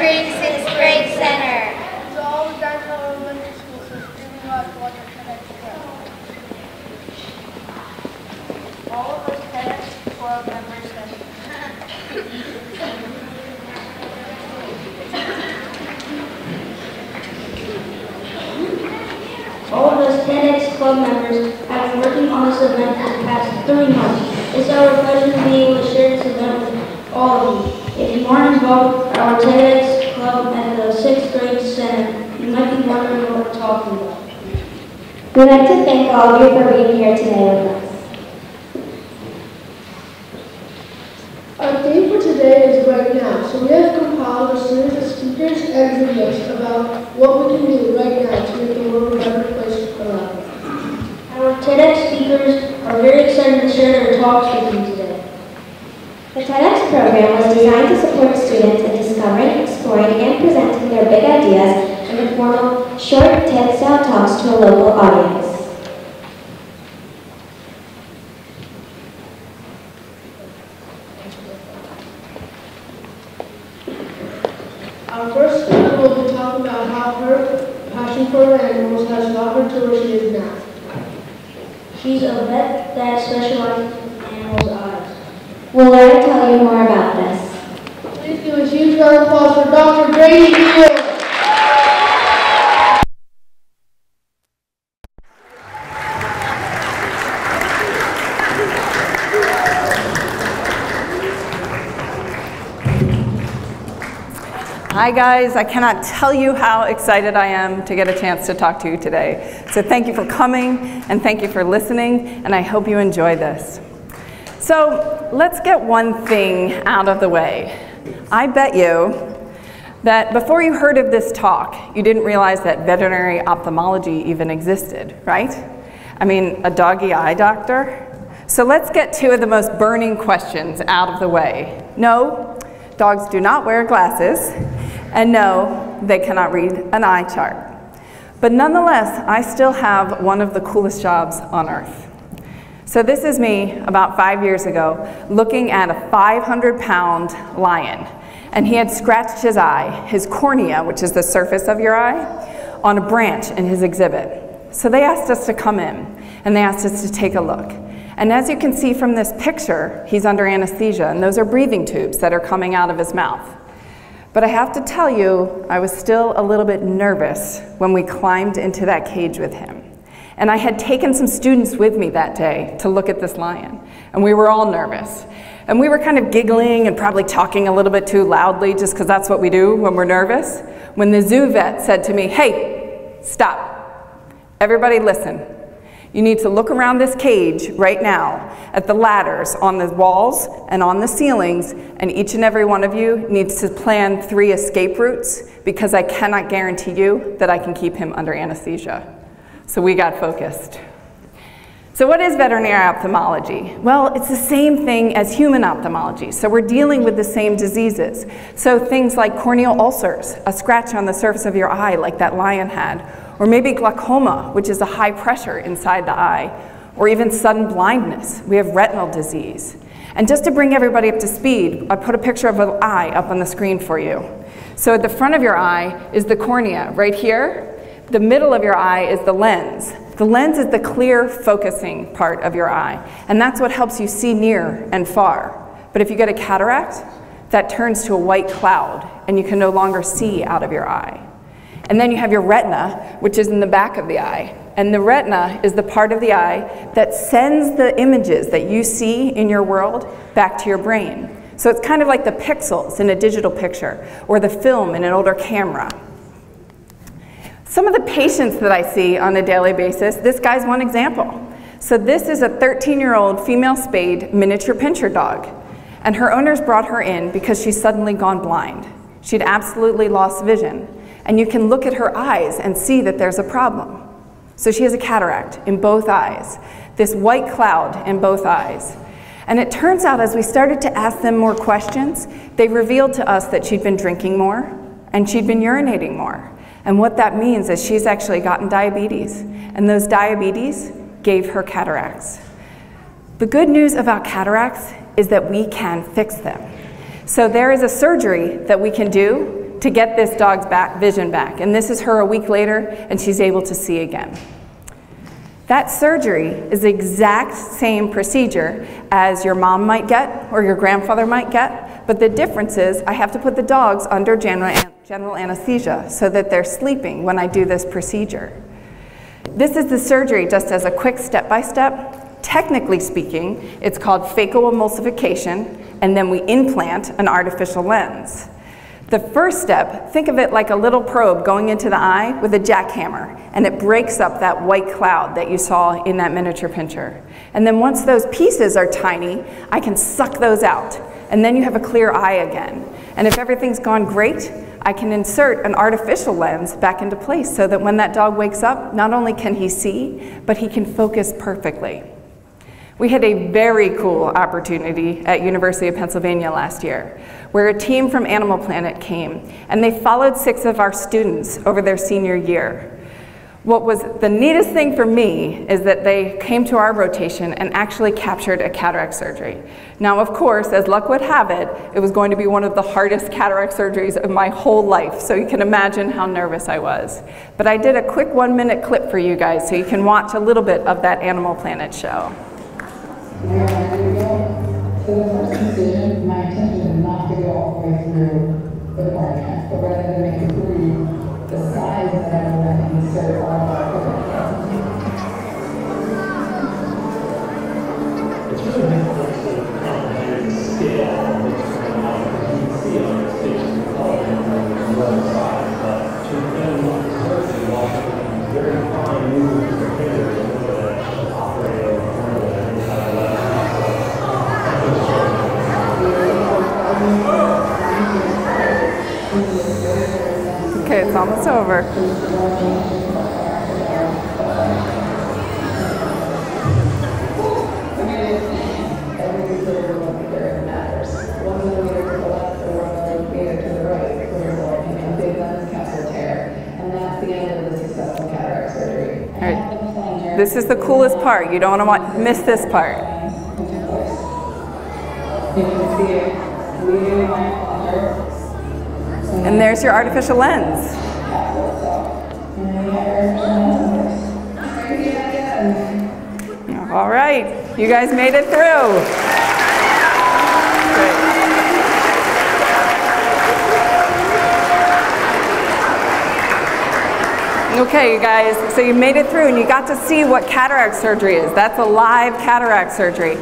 Creek Sixth Grade Center. To all the Elementary School watch our TEDx event. All of us TEDx Club members have All of us TEDx Club members have been working on this event for the past three months. It's our pleasure to be able to share this event with all of you. If you aren't involved in our TEDx Club at the sixth grade center, you might be wondering what we're talking about. We'd like to thank all of you for being here today with us. Our theme for today is right now, so we have compiled a series of speakers and videos about what we can do right now to make the world a better place for all. Our TEDx speakers are very excited to share their talks with you today. The TEDx program was designed to support students in discovering, exploring, and presenting their big ideas in the form of short TED-style talks to a local audience. Our first speaker will be talking about how her passion for animals has brought her to where she is now. She's a vet that specializes in animals' eyes. We'll learn to tell you more about this. Please give a round of applause for Dr. Brady. Hi guys, I cannot tell you how excited I am to get a chance to talk to you today. So thank you for coming and thank you for listening and I hope you enjoy this. So let's get one thing out of the way. I bet you that before you heard of this talk, you didn't realize that veterinary ophthalmology even existed, right? I mean, a doggy eye doctor? So let's get two of the most burning questions out of the way. No, dogs do not wear glasses, and no, they cannot read an eye chart. But nonetheless, I still have one of the coolest jobs on earth. So this is me about five years ago looking at a 500 pound lion. And he had scratched his eye, his cornea, which is the surface of your eye, on a branch in his exhibit. So they asked us to come in and they asked us to take a look. And as you can see from this picture, he's under anesthesia, and those are breathing tubes that are coming out of his mouth. But I have to tell you, I was still a little bit nervous when we climbed into that cage with him. And I had taken some students with me that day to look at this lion, and we were all nervous. And we were kind of giggling and probably talking a little bit too loudly just because that's what we do when we're nervous. When the zoo vet said to me, hey, stop. Everybody listen. You need to look around this cage right now at the ladders on the walls and on the ceilings, and each and every one of you needs to plan three escape routes because I cannot guarantee you that I can keep him under anesthesia. So we got focused. So what is veterinary ophthalmology? Well, it's the same thing as human ophthalmology. So we're dealing with the same diseases. So things like corneal ulcers, a scratch on the surface of your eye like that lion had, or maybe glaucoma, which is a high pressure inside the eye, or even sudden blindness. We have retinal disease. And just to bring everybody up to speed, I put a picture of an eye up on the screen for you. So at the front of your eye is the cornea. Right here, the middle of your eye is the lens. The lens is the clear focusing part of your eye, and that's what helps you see near and far. But if you get a cataract, that turns to a white cloud, and you can no longer see out of your eye. And then you have your retina, which is in the back of the eye. And the retina is the part of the eye that sends the images that you see in your world back to your brain. So it's kind of like the pixels in a digital picture, or the film in an older camera. Some of the patients that I see on a daily basis, this guy's one example. So this is a 13-year-old female spayed miniature pinscher dog. And her owners brought her in because she's suddenly gone blind. She'd absolutely lost vision. And you can look at her eyes and see that there's a problem. So she has a cataract in both eyes, this white cloud in both eyes. And it turns out as we started to ask them more questions, they revealed to us that she'd been drinking more and she'd been urinating more. And what that means is she's actually gotten diabetes, and those diabetes gave her cataracts. The good news about cataracts is that we can fix them. So there is a surgery that we can do to get this dog's back, vision back. And this is her a week later, and she's able to see again. That surgery is the exact same procedure as your mom might get or your grandfather might get, but the difference is I have to put the dogs under general, general anesthesia so that they're sleeping when I do this procedure. This is the surgery just as a quick step-by-step. Technically speaking, it's called phacoemulsification, and then we implant an artificial lens. The first step, think of it like a little probe going into the eye with a jackhammer, and it breaks up that white cloud that you saw in that miniature pinscher. And then once those pieces are tiny, I can suck those out, and then you have a clear eye again. And if everything's gone great, I can insert an artificial lens back into place so that when that dog wakes up, not only can he see, but he can focus perfectly. We had a very cool opportunity at University of Pennsylvania last year where a team from Animal Planet came and they followed six of our students over their senior year. What was the neatest thing for me is that they came to our rotation and actually captured a cataract surgery. Now, of course, as luck would have it, it was going to be one of the hardest cataract surgeries of my whole life, so you can imagine how nervous I was. But I did a quick one minute clip for you guys so you can watch a little bit of that Animal Planet show. Over. This is the coolest part. You don't want to miss this part. And there's your artificial lens. All right, you guys made it through. Okay, you guys, so you made it through and you got to see what cataract surgery is. That's a live cataract surgery.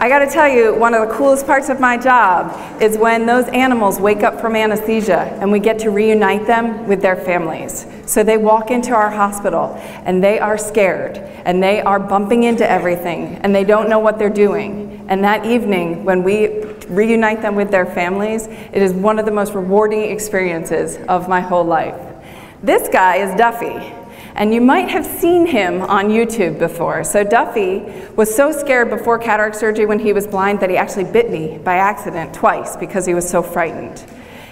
I got to tell you, one of the coolest parts of my job is when those animals wake up from anesthesia and we get to reunite them with their families. So they walk into our hospital and they are scared and they are bumping into everything and they don't know what they're doing. And that evening, when we reunite them with their families, it is one of the most rewarding experiences of my whole life. This guy is Duffy. And you might have seen him on YouTube before. So Duffy was so scared before cataract surgery when he was blind that he actually bit me by accident twice because he was so frightened.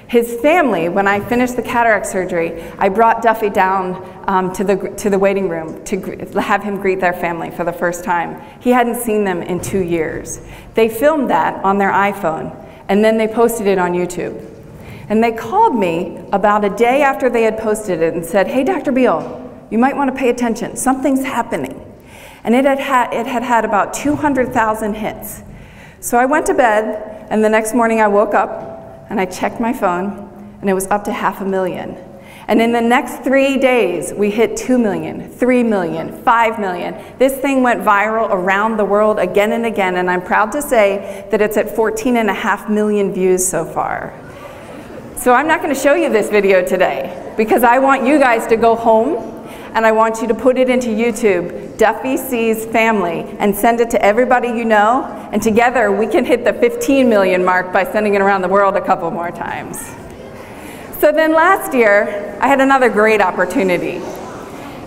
His family, when I finished the cataract surgery, I brought Duffy down um, to, the, to the waiting room to have him greet their family for the first time. He hadn't seen them in two years. They filmed that on their iPhone, and then they posted it on YouTube. And they called me about a day after they had posted it and said, hey, Dr. Beale, you might want to pay attention. Something's happening. And it had had, it had, had about 200,000 hits. So I went to bed, and the next morning I woke up and I checked my phone, and it was up to half a million. And in the next three days, we hit 2 million, 3 million, 5 million. This thing went viral around the world again and again, and I'm proud to say that it's at 14 and a half million views so far. So I'm not going to show you this video today because I want you guys to go home and I want you to put it into YouTube, Duffy Sees Family, and send it to everybody you know, and together we can hit the 15 million mark by sending it around the world a couple more times. So then last year, I had another great opportunity.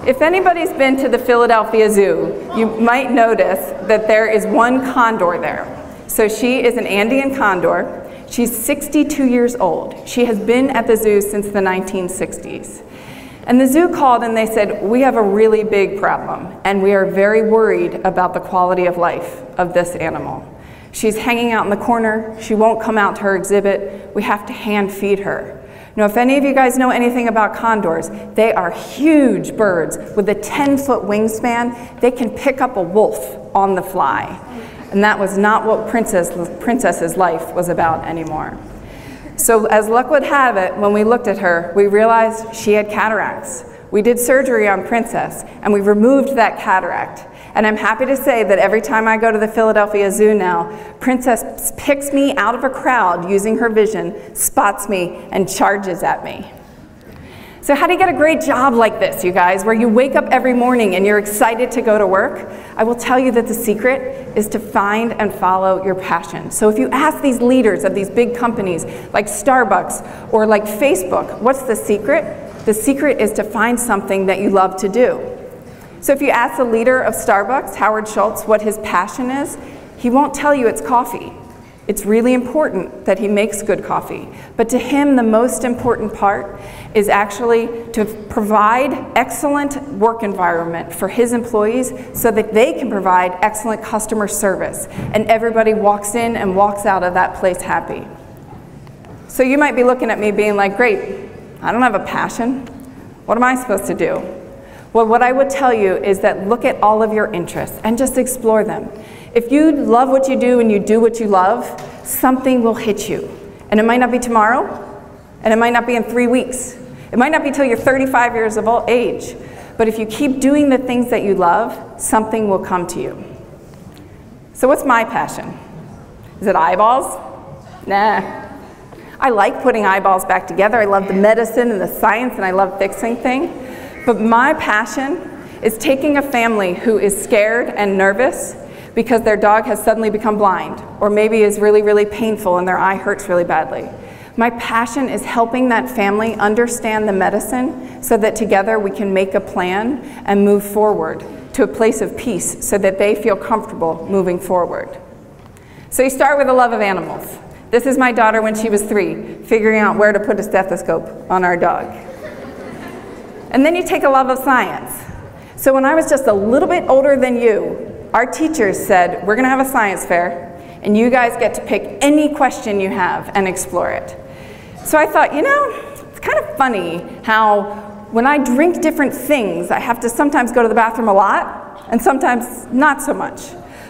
If anybody's been to the Philadelphia Zoo, you might notice that there is one condor there. So she is an Andean condor. She's 62 years old. She has been at the zoo since the 1960s. And the zoo called and they said, we have a really big problem and we are very worried about the quality of life of this animal. She's hanging out in the corner. She won't come out to her exhibit. We have to hand feed her. Now, if any of you guys know anything about condors, they are huge birds with a 10 foot wingspan. They can pick up a wolf on the fly. And that was not what Princess, Princess's life was about anymore. So, as luck would have it, when we looked at her, we realized she had cataracts. We did surgery on Princess, and we removed that cataract. And I'm happy to say that every time I go to the Philadelphia Zoo now, Princess picks me out of a crowd using her vision, spots me, and charges at me. So, how do you get a great job like this, you guys, where you wake up every morning and you're excited to go to work? I will tell you that the secret is to find and follow your passion. So, if you ask these leaders of these big companies like Starbucks or like Facebook, what's the secret? The secret is to find something that you love to do. So, if you ask the leader of Starbucks, Howard Schultz, what his passion is, he won't tell you it's coffee. It's really important that he makes good coffee. But to him, the most important part is actually to provide excellent work environment for his employees so that they can provide excellent customer service and everybody walks in and walks out of that place happy. So you might be looking at me being like, great, I don't have a passion. What am I supposed to do? Well, what I would tell you is that look at all of your interests and just explore them. If you love what you do and you do what you love, something will hit you. And it might not be tomorrow, and it might not be in three weeks. It might not be till you're 35 years of old age. But if you keep doing the things that you love, something will come to you. So, what's my passion? Is it eyeballs? Nah. I like putting eyeballs back together. I love the medicine and the science, and I love fixing things. But my passion is taking a family who is scared and nervous because their dog has suddenly become blind, or maybe is really, really painful and their eye hurts really badly. My passion is helping that family understand the medicine so that together we can make a plan and move forward to a place of peace so that they feel comfortable moving forward. So you start with a love of animals. This is my daughter when she was three, figuring out where to put a stethoscope on our dog. And then you take a love of science. So when I was just a little bit older than you, our teachers said, We're going to have a science fair, and you guys get to pick any question you have and explore it. So I thought, you know, it's kind of funny how when I drink different things, I have to sometimes go to the bathroom a lot and sometimes not so much.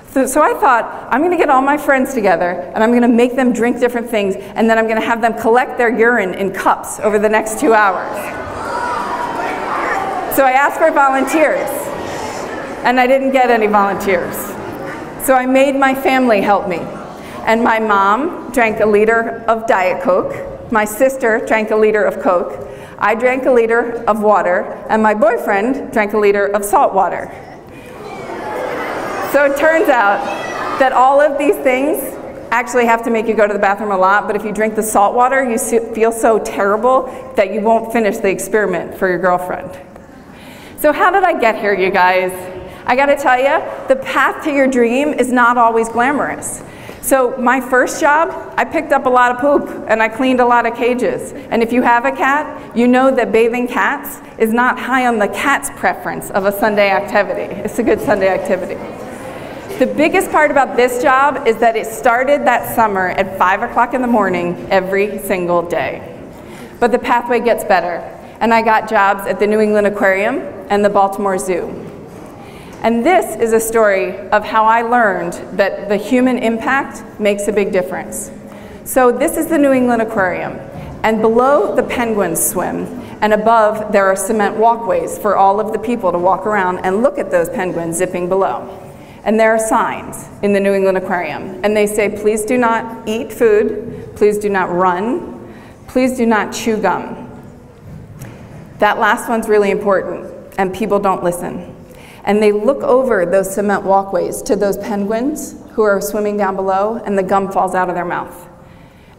So, so I thought, I'm going to get all my friends together and I'm going to make them drink different things, and then I'm going to have them collect their urine in cups over the next two hours. So I asked for volunteers and I didn't get any volunteers. So I made my family help me. And my mom drank a liter of Diet Coke, my sister drank a liter of Coke, I drank a liter of water, and my boyfriend drank a liter of salt water. So it turns out that all of these things actually have to make you go to the bathroom a lot, but if you drink the salt water, you feel so terrible that you won't finish the experiment for your girlfriend. So how did I get here, you guys? I gotta tell you, the path to your dream is not always glamorous. So my first job, I picked up a lot of poop and I cleaned a lot of cages. And if you have a cat, you know that bathing cats is not high on the cat's preference of a Sunday activity. It's a good Sunday activity. The biggest part about this job is that it started that summer at 5 o'clock in the morning every single day. But the pathway gets better, and I got jobs at the New England Aquarium and the Baltimore Zoo. And this is a story of how I learned that the human impact makes a big difference. So this is the New England Aquarium, and below the penguins swim, and above there are cement walkways for all of the people to walk around and look at those penguins zipping below. And there are signs in the New England Aquarium, and they say, please do not eat food, please do not run, please do not chew gum. That last one's really important, and people don't listen and they look over those cement walkways to those penguins who are swimming down below, and the gum falls out of their mouth.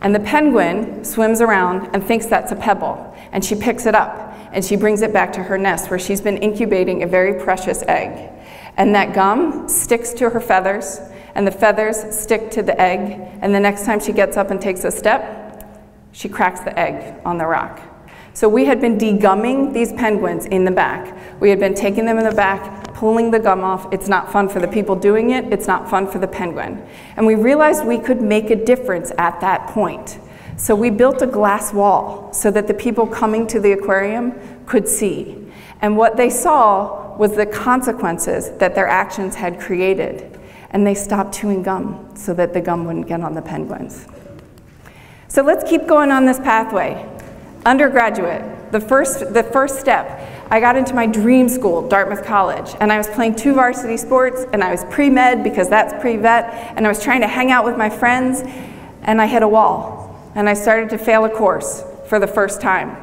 And the penguin swims around and thinks that's a pebble, and she picks it up and she brings it back to her nest where she's been incubating a very precious egg. And that gum sticks to her feathers, and the feathers stick to the egg, and the next time she gets up and takes a step, she cracks the egg on the rock. So we had been degumming these penguins in the back. We had been taking them in the back, pulling the gum off. It's not fun for the people doing it. It's not fun for the penguin. And we realized we could make a difference at that point. So we built a glass wall so that the people coming to the aquarium could see. And what they saw was the consequences that their actions had created. And they stopped chewing gum so that the gum wouldn't get on the penguins. So let's keep going on this pathway. Undergraduate, the first, the first step. I got into my dream school, Dartmouth College, and I was playing two varsity sports, and I was pre-med because that's pre-vet, and I was trying to hang out with my friends, and I hit a wall, and I started to fail a course for the first time.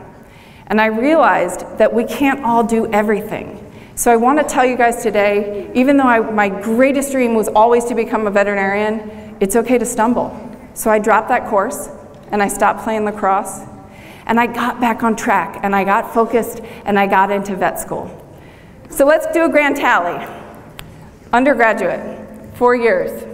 And I realized that we can't all do everything. So I want to tell you guys today, even though I, my greatest dream was always to become a veterinarian, it's okay to stumble. So I dropped that course, and I stopped playing lacrosse, and I got back on track and I got focused and I got into vet school. So let's do a grand tally. Undergraduate, four years.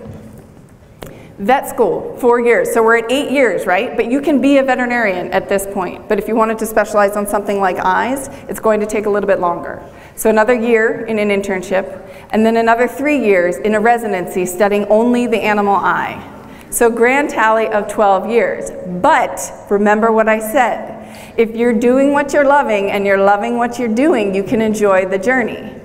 Vet school, four years. So we're at eight years, right? But you can be a veterinarian at this point. But if you wanted to specialize on something like eyes, it's going to take a little bit longer. So another year in an internship, and then another three years in a residency studying only the animal eye. So grand tally of 12 years. But remember what I said. If you're doing what you're loving and you're loving what you're doing, you can enjoy the journey.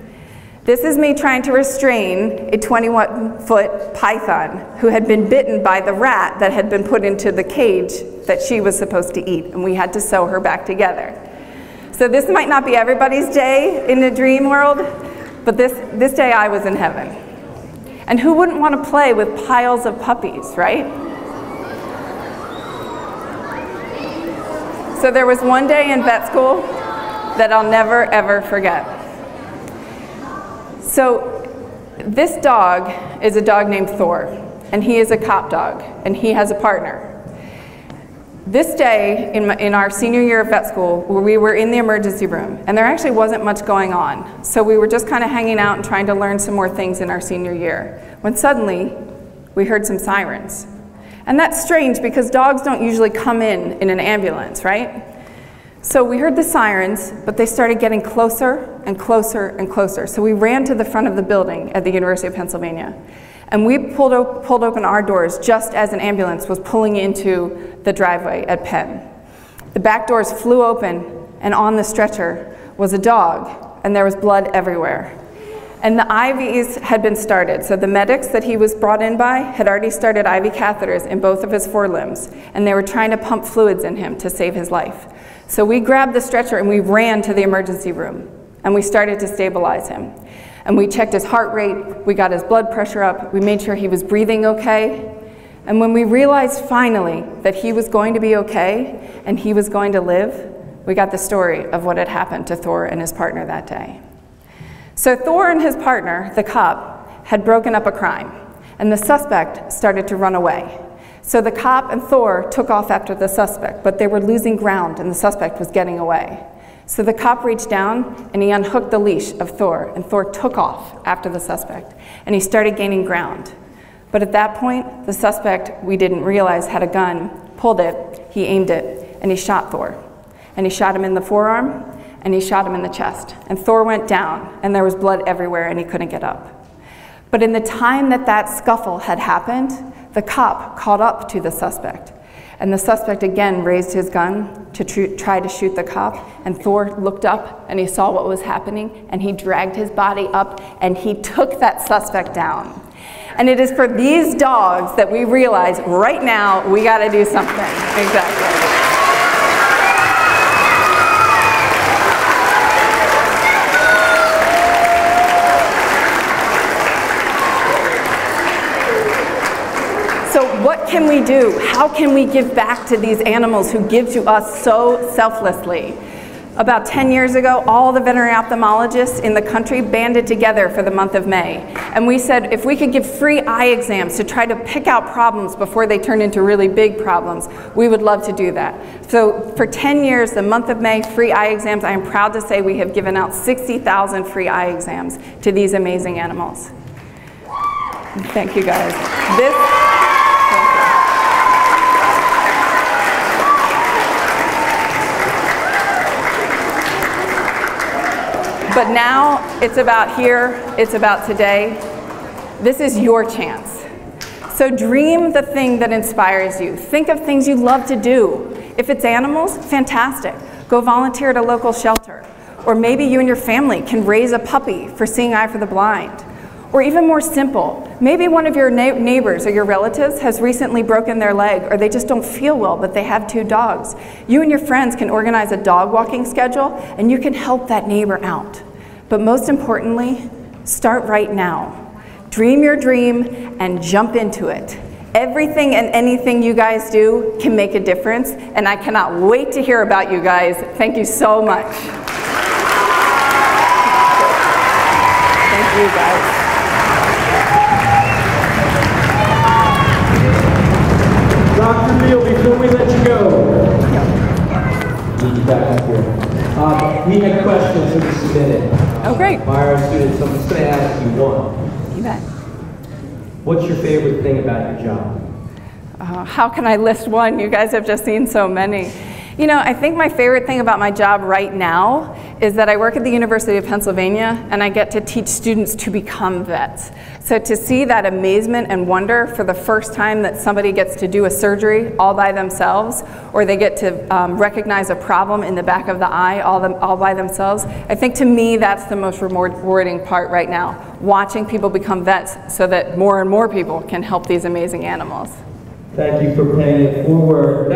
This is me trying to restrain a 21 foot python who had been bitten by the rat that had been put into the cage that she was supposed to eat, and we had to sew her back together. So this might not be everybody's day in the dream world, but this, this day I was in heaven. And who wouldn't want to play with piles of puppies, right? So there was one day in vet school that I'll never ever forget. So this dog is a dog named Thor, and he is a cop dog, and he has a partner. This day in, my, in our senior year of vet school, we were in the emergency room, and there actually wasn't much going on. So we were just kind of hanging out and trying to learn some more things in our senior year, when suddenly we heard some sirens. And that's strange because dogs don't usually come in in an ambulance, right? So we heard the sirens, but they started getting closer and closer and closer. So we ran to the front of the building at the University of Pennsylvania. And we pulled, op pulled open our doors just as an ambulance was pulling into the driveway at Penn. The back doors flew open, and on the stretcher was a dog, and there was blood everywhere. And the IVs had been started. So the medics that he was brought in by had already started IV catheters in both of his forelimbs, and they were trying to pump fluids in him to save his life. So we grabbed the stretcher and we ran to the emergency room, and we started to stabilize him. And we checked his heart rate, we got his blood pressure up, we made sure he was breathing okay. And when we realized finally that he was going to be okay and he was going to live, we got the story of what had happened to Thor and his partner that day. So Thor and his partner, the cop, had broken up a crime, and the suspect started to run away. So the cop and Thor took off after the suspect, but they were losing ground and the suspect was getting away. So the cop reached down and he unhooked the leash of Thor, and Thor took off after the suspect, and he started gaining ground. But at that point, the suspect, we didn't realize, had a gun, pulled it, he aimed it, and he shot Thor. And he shot him in the forearm, and he shot him in the chest. And Thor went down, and there was blood everywhere, and he couldn't get up. But in the time that that scuffle had happened, the cop caught up to the suspect. And the suspect again raised his gun to tr try to shoot the cop. And Thor looked up and he saw what was happening and he dragged his body up and he took that suspect down. And it is for these dogs that we realize right now we got to do something. Exactly. Can we do? How can we give back to these animals who give to us so selflessly? About 10 years ago, all the veterinary ophthalmologists in the country banded together for the month of May. And we said if we could give free eye exams to try to pick out problems before they turn into really big problems, we would love to do that. So for 10 years, the month of May, free eye exams, I am proud to say we have given out 60,000 free eye exams to these amazing animals. Thank you guys. This, But now it's about here, it's about today. This is your chance. So dream the thing that inspires you. Think of things you love to do. If it's animals, fantastic. Go volunteer at a local shelter. Or maybe you and your family can raise a puppy for Seeing Eye for the Blind. Or even more simple, maybe one of your neighbors or your relatives has recently broken their leg or they just don't feel well, but they have two dogs. You and your friends can organize a dog walking schedule and you can help that neighbor out. But most importantly, start right now. Dream your dream and jump into it. Everything and anything you guys do can make a difference, and I cannot wait to hear about you guys. Thank you so much. Thank you guys. Had questions that were Oh, great. by our students, so I'm just going to ask you one. You bet. What's your favorite thing about your job? Uh, how can I list one? You guys have just seen so many. You know, I think my favorite thing about my job right now is that I work at the University of Pennsylvania and I get to teach students to become vets. So to see that amazement and wonder for the first time that somebody gets to do a surgery all by themselves, or they get to um, recognize a problem in the back of the eye all, them, all by themselves, I think to me that's the most rewarding part right now, watching people become vets so that more and more people can help these amazing animals. Thank you for paying it forward.